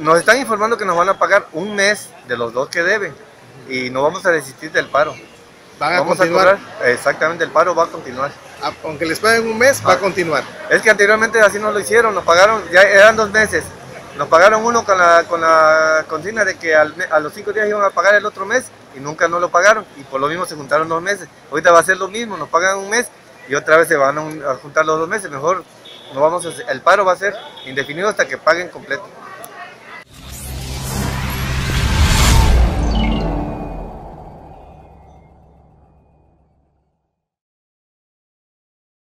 Nos están informando que nos van a pagar un mes de los dos que deben y no vamos a desistir del paro. Van a vamos continuar. a cobrar, exactamente, el paro va a continuar. Ah, aunque les paguen un mes, va a ah. continuar. Es que anteriormente así nos lo hicieron, nos pagaron, ya eran dos meses. Nos pagaron uno con la, con la consigna de que al a los cinco días iban a pagar el otro mes y nunca nos lo pagaron y por lo mismo se juntaron dos meses. Ahorita va a ser lo mismo, nos pagan un mes y otra vez se van a, un- a juntar los dos meses. Mejor no vamos a el paro va a ser indefinido hasta que paguen completo.